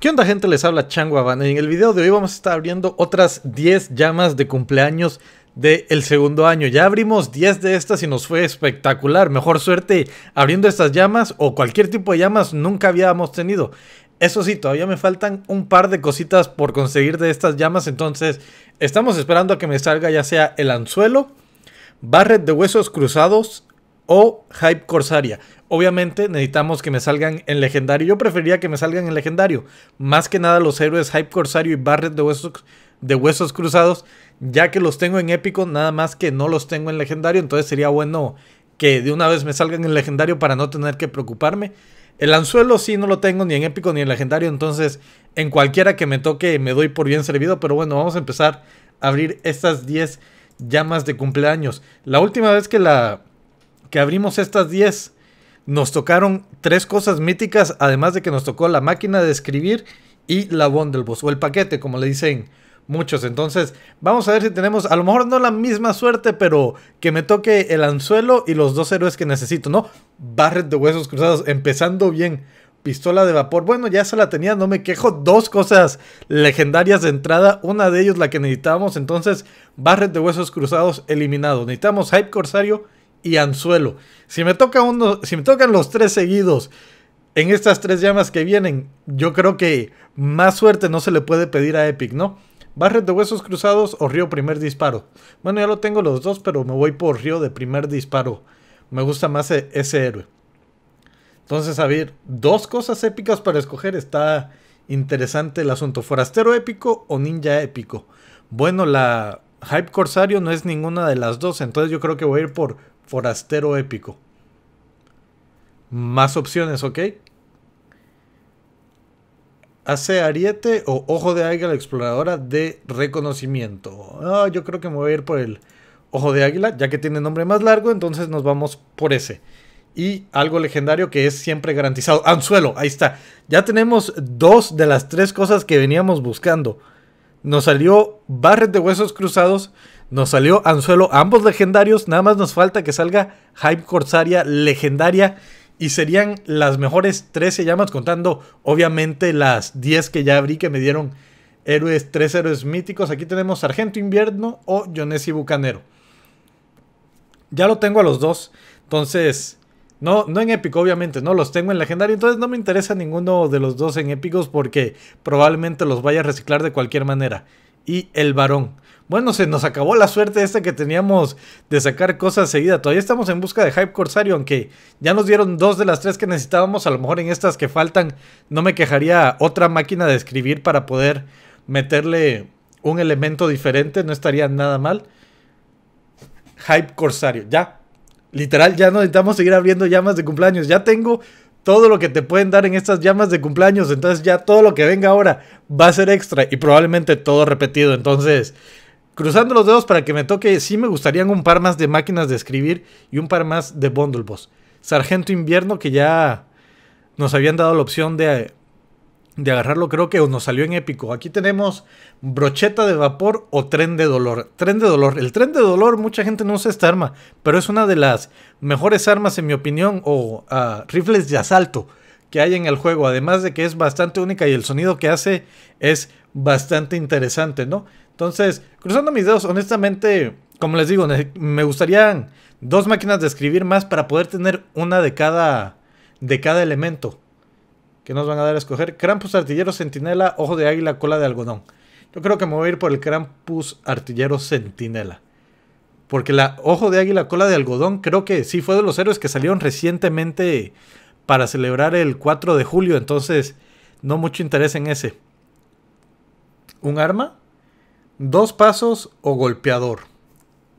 ¿Qué onda gente? Les habla Changuaban. En el video de hoy vamos a estar abriendo otras 10 llamas de cumpleaños del segundo año. Ya abrimos 10 de estas y nos fue espectacular. Mejor suerte abriendo estas llamas o cualquier tipo de llamas nunca habíamos tenido. Eso sí, todavía me faltan un par de cositas por conseguir de estas llamas. Entonces estamos esperando a que me salga ya sea el anzuelo, barret de huesos cruzados o hype corsaria. Obviamente necesitamos que me salgan en legendario. Yo preferiría que me salgan en legendario. Más que nada los héroes Hype Corsario y Barret de huesos, de huesos cruzados. Ya que los tengo en épico, nada más que no los tengo en legendario. Entonces sería bueno que de una vez me salgan en legendario para no tener que preocuparme. El anzuelo sí no lo tengo ni en épico ni en legendario. Entonces en cualquiera que me toque me doy por bien servido. Pero bueno, vamos a empezar a abrir estas 10 llamas de cumpleaños. La última vez que la que abrimos estas 10 nos tocaron tres cosas míticas, además de que nos tocó la máquina de escribir y la Bundle Boss, o el paquete, como le dicen muchos. Entonces, vamos a ver si tenemos, a lo mejor no la misma suerte, pero que me toque el anzuelo y los dos héroes que necesito, ¿no? Barret de huesos cruzados, empezando bien. Pistola de vapor, bueno, ya se la tenía, no me quejo. Dos cosas legendarias de entrada, una de ellos la que necesitábamos. Entonces, Barret de huesos cruzados eliminado. Necesitamos Hype Corsario y Anzuelo. Si me toca uno, si me tocan los tres seguidos en estas tres llamas que vienen, yo creo que más suerte no se le puede pedir a Epic, ¿no? Barret de huesos cruzados o Río primer disparo. Bueno, ya lo tengo los dos, pero me voy por Río de primer disparo. Me gusta más e, ese héroe. Entonces, a ver, dos cosas épicas para escoger. Está interesante el asunto. Forastero épico o ninja épico. Bueno, la Hype Corsario no es ninguna de las dos. Entonces yo creo que voy a ir por Forastero épico. Más opciones, ¿ok? Hace ariete o ojo de águila exploradora de reconocimiento. Ah, yo creo que me voy a ir por el ojo de águila, ya que tiene nombre más largo, entonces nos vamos por ese. Y algo legendario que es siempre garantizado. Anzuelo, ahí está. Ya tenemos dos de las tres cosas que veníamos buscando. Nos salió Barret de Huesos Cruzados, nos salió Anzuelo, ambos legendarios. Nada más nos falta que salga Hype Corsaria legendaria. Y serían las mejores 13 llamas, contando obviamente las 10 que ya abrí que me dieron héroes, tres héroes míticos. Aquí tenemos Sargento Invierno o Jonesi Bucanero. Ya lo tengo a los dos. Entonces, no, no en épico, obviamente, no los tengo en legendario. Entonces no me interesa ninguno de los dos en épicos porque probablemente los vaya a reciclar de cualquier manera. Y el varón. Bueno, se nos acabó la suerte esta que teníamos de sacar cosas seguidas. Todavía estamos en busca de Hype Corsario, aunque ya nos dieron dos de las tres que necesitábamos. A lo mejor en estas que faltan no me quejaría otra máquina de escribir para poder meterle un elemento diferente. No estaría nada mal. Hype Corsario, ya. Literal, ya no necesitamos seguir abriendo llamas de cumpleaños. Ya tengo todo lo que te pueden dar en estas llamas de cumpleaños. Entonces ya todo lo que venga ahora va a ser extra y probablemente todo repetido. Entonces Cruzando los dedos para que me toque, sí me gustarían un par más de máquinas de escribir y un par más de Bundle Boss. Sargento Invierno, que ya nos habían dado la opción de, de agarrarlo, creo que nos salió en épico. Aquí tenemos brocheta de vapor o tren de dolor. Tren de dolor. El tren de dolor, mucha gente no usa esta arma, pero es una de las mejores armas, en mi opinión, o uh, rifles de asalto que hay en el juego. Además de que es bastante única y el sonido que hace es bastante interesante, ¿no? Entonces, cruzando mis dedos, honestamente, como les digo, me gustarían dos máquinas de escribir más para poder tener una de cada, de cada elemento. que nos van a dar a escoger? Krampus, artillero, centinela, ojo de águila, cola de algodón. Yo creo que me voy a ir por el Krampus, artillero, centinela. Porque la ojo de águila, cola de algodón, creo que sí fue de los héroes que salieron recientemente para celebrar el 4 de julio. Entonces, no mucho interés en ese. ¿Un arma? Dos pasos o golpeador.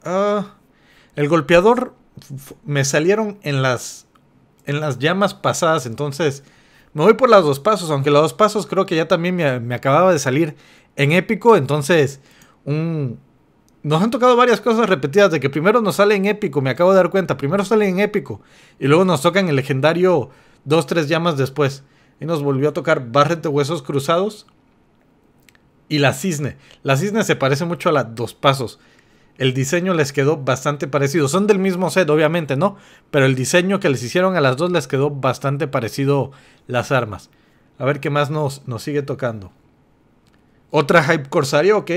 Ah, el golpeador me salieron en las, en las llamas pasadas, entonces me voy por las dos pasos, aunque los dos pasos creo que ya también me, acababa de salir en épico, entonces un, nos han tocado varias cosas repetidas de que primero nos sale en épico, me acabo de dar cuenta, primero sale en épico y luego nos toca en el legendario dos, tres llamas después. Y nos volvió a tocar Barret de Huesos Cruzados, y la cisne. La cisne se parece mucho a las dos pasos. El diseño les quedó bastante parecido. Son del mismo set, obviamente, ¿no? Pero el diseño que les hicieron a las dos les quedó bastante parecido las armas. A ver qué más nos, nos sigue tocando. Otra Hype Corsario, ok.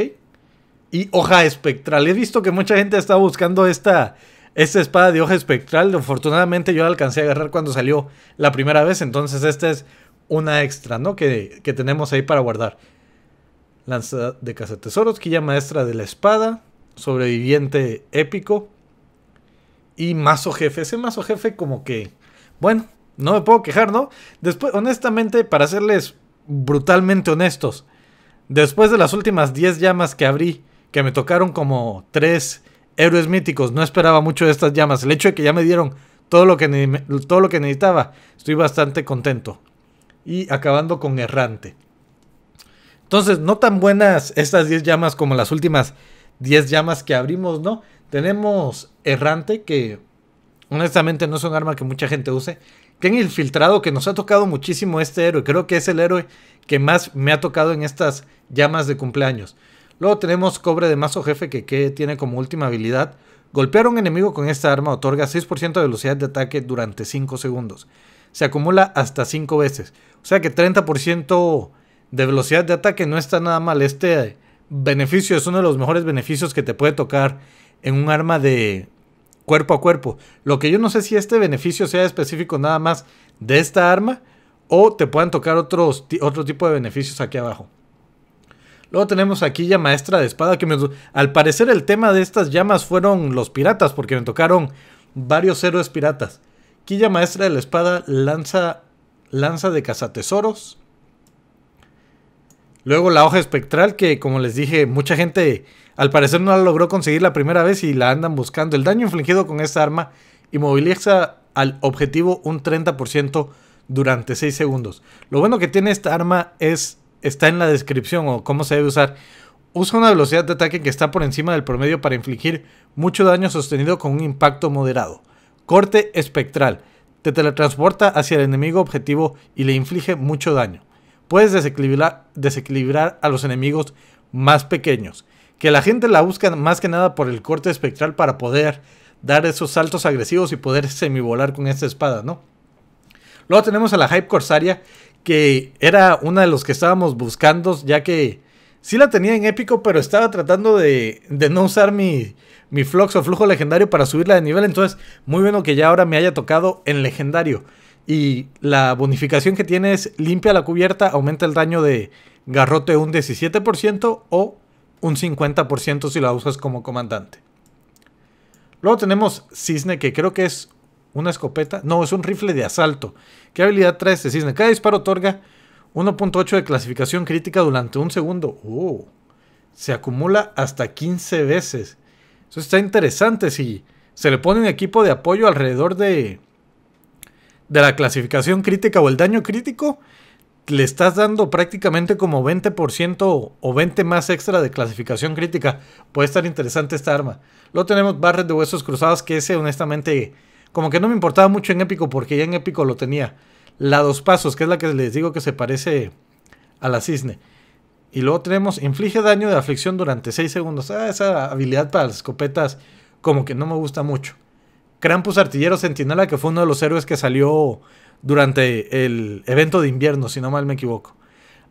Y hoja espectral. He visto que mucha gente está buscando esta, esta espada de hoja espectral. Afortunadamente yo la alcancé a agarrar cuando salió la primera vez. Entonces esta es una extra, ¿no? Que, que tenemos ahí para guardar. Lanza de tesoros, quilla maestra de la espada, sobreviviente épico y mazo jefe. Ese mazo jefe como que, bueno, no me puedo quejar, ¿no? Después, honestamente, para serles brutalmente honestos, después de las últimas 10 llamas que abrí, que me tocaron como 3 héroes míticos, no esperaba mucho de estas llamas. El hecho de que ya me dieron todo lo que, todo lo que necesitaba, estoy bastante contento. Y acabando con errante. Entonces, no tan buenas estas 10 llamas como las últimas 10 llamas que abrimos, ¿no? Tenemos Errante, que honestamente no es un arma que mucha gente use. Que en Infiltrado, que nos ha tocado muchísimo este héroe. Creo que es el héroe que más me ha tocado en estas llamas de cumpleaños. Luego tenemos Cobre de Mazo Jefe, que, que tiene como última habilidad. Golpear a un enemigo con esta arma otorga 6% de velocidad de ataque durante 5 segundos. Se acumula hasta 5 veces. O sea que 30% de velocidad de ataque no está nada mal. Este beneficio es uno de los mejores beneficios que te puede tocar en un arma de cuerpo a cuerpo. Lo que yo no sé si este beneficio sea específico nada más de esta arma o te puedan tocar otros, otro tipo de beneficios aquí abajo. Luego tenemos aquí ya maestra de espada que me, al parecer el tema de estas llamas fueron los piratas porque me tocaron varios héroes piratas. Quilla maestra de la espada lanza lanza de cazatesoros Luego la hoja espectral, que como les dije, mucha gente al parecer no la logró conseguir la primera vez y la andan buscando. El daño infligido con esta arma inmoviliza al objetivo un 30% durante 6 segundos. Lo bueno que tiene esta arma es está en la descripción o cómo se debe usar. Usa una velocidad de ataque que está por encima del promedio para infligir mucho daño sostenido con un impacto moderado. Corte espectral. Te teletransporta hacia el enemigo objetivo y le inflige mucho daño puedes desequilibrar, desequilibrar a los enemigos más pequeños. Que la gente la busca más que nada por el corte espectral para poder dar esos saltos agresivos y poder semivolar con esta espada, ¿no? Luego tenemos a la Hype Corsaria, que era una de los que estábamos buscando, ya que sí la tenía en épico, pero estaba tratando de, de no usar mi, mi flux o flujo legendario para subirla de nivel. Entonces, muy bueno que ya ahora me haya tocado en legendario. Y la bonificación que tiene es limpia la cubierta, aumenta el daño de garrote un 17% o un 50% si la usas como comandante. Luego tenemos Cisne, que creo que es una escopeta. No, es un rifle de asalto. ¿Qué habilidad trae este Cisne? Cada disparo otorga 1.8 de clasificación crítica durante un segundo. Uh, se acumula hasta 15 veces. Eso está interesante. Si se le pone un equipo de apoyo alrededor de de la clasificación crítica o el daño crítico, le estás dando prácticamente como 20% o 20 más extra de clasificación crítica. Puede estar interesante esta arma. Luego tenemos Barret de Huesos Cruzados, que ese honestamente como que no me importaba mucho en épico porque ya en épico lo tenía. La dos pasos, que es la que les digo que se parece a la cisne. Y luego tenemos inflige daño de aflicción durante 6 segundos. Ah, esa habilidad para las escopetas como que no me gusta mucho. Krampus Artillero Sentinela, que fue uno de los héroes que salió durante el evento de invierno, si no mal me equivoco.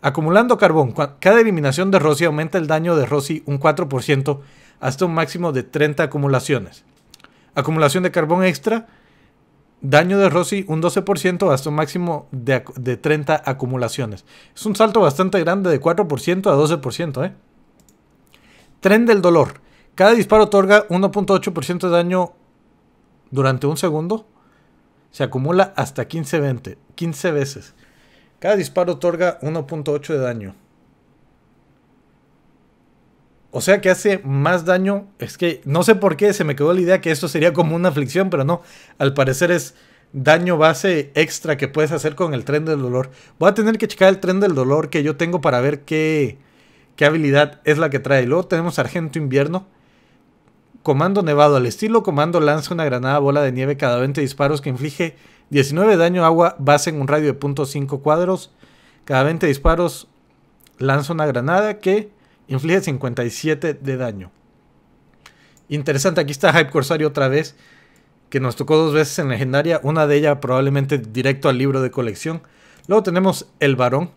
Acumulando carbón, cada eliminación de Rossi aumenta el daño de Rossi un 4% hasta un máximo de 30 acumulaciones. Acumulación de carbón extra, daño de Rossi un 12% hasta un máximo de, 30 acumulaciones. Es un salto bastante grande de 4% a 12%. ¿eh? Tren del dolor. Cada disparo otorga 1.8% de daño durante un segundo se acumula hasta 15, 15 veces. Cada disparo otorga 1.8 de daño. O sea que hace más daño. Es que no sé por qué se me quedó la idea que esto sería como una aflicción, pero no. Al parecer es daño base extra que puedes hacer con el tren del dolor. Voy a tener que checar el tren del dolor que yo tengo para ver qué, qué habilidad es la que trae. Luego tenemos Sargento Invierno Comando Nevado. Al estilo comando lanza una granada bola de nieve cada 20 disparos que inflige 19 daño agua base en un radio de .5 cuadros. Cada 20 disparos lanza una granada que inflige 57 de daño. Interesante, aquí está Hype Corsario otra vez, que nos tocó dos veces en legendaria, una de ellas probablemente directo al libro de colección. Luego tenemos el varón.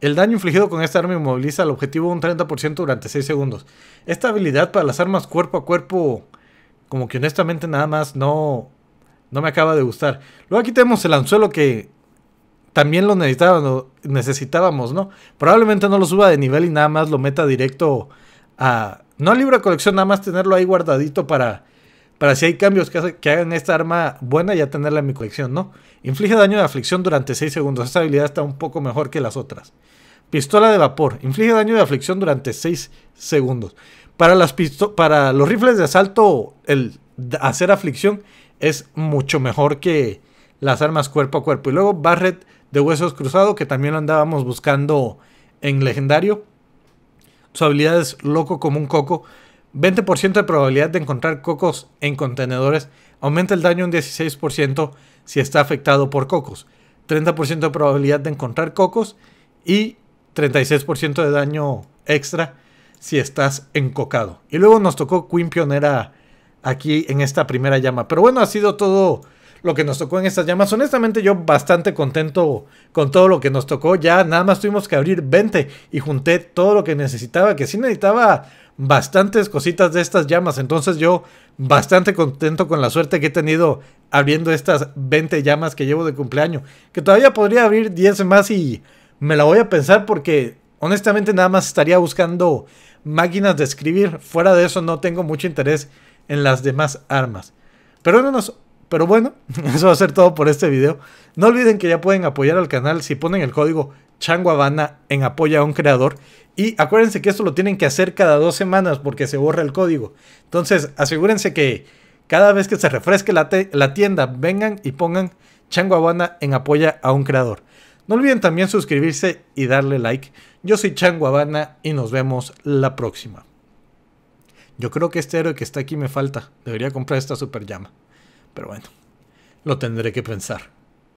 El daño infligido con esta arma inmoviliza al objetivo un 30% durante 6 segundos. Esta habilidad para las armas cuerpo a cuerpo, como que honestamente nada más no, no me acaba de gustar. Luego aquí tenemos el anzuelo que también lo necesitábamos, ¿no? Probablemente no lo suba de nivel y nada más lo meta directo a... No de colección, nada más tenerlo ahí guardadito para, para si hay cambios que, hagan esta arma buena ya tenerla en mi colección, ¿no? Inflige daño de aflicción durante 6 segundos. Esta habilidad está un poco mejor que las otras. Pistola de vapor. Inflige daño de aflicción durante 6 segundos. Para, las para los rifles de asalto, el hacer aflicción es mucho mejor que las armas cuerpo a cuerpo. Y luego Barret de huesos cruzados, que también lo andábamos buscando en legendario. Su habilidad es loco como un coco. 20% de probabilidad de encontrar cocos en contenedores. Aumenta el daño un 16% si está afectado por cocos. 30% de probabilidad de encontrar cocos. Y 36% de daño extra si estás encocado. Y luego nos tocó Queen Pionera aquí en esta primera llama. Pero bueno, ha sido todo lo que nos tocó en estas llamas. Honestamente, yo bastante contento con todo lo que nos tocó. Ya nada más tuvimos que abrir 20 y junté todo lo que necesitaba, que sí necesitaba bastantes cositas de estas llamas. Entonces yo bastante contento con la suerte que he tenido abriendo estas 20 llamas que llevo de cumpleaños. Que todavía podría abrir 10 más y me la voy a pensar porque honestamente nada más estaría buscando máquinas de escribir. Fuera de eso no tengo mucho interés en las demás armas. Pero no nos pero bueno, eso va a ser todo por este video. No olviden que ya pueden apoyar al canal si ponen el código Changuabana en apoya a un creador. Y acuérdense que esto lo tienen que hacer cada dos semanas porque se borra el código. Entonces asegúrense que cada vez que se refresque la, tienda vengan y pongan Changuabana en apoya a un creador. No olviden también suscribirse y darle like. Yo soy Changuabana y nos vemos la próxima. Yo creo que este héroe que está aquí me falta. Debería comprar esta super llama. Pero bueno, lo tendré que pensar.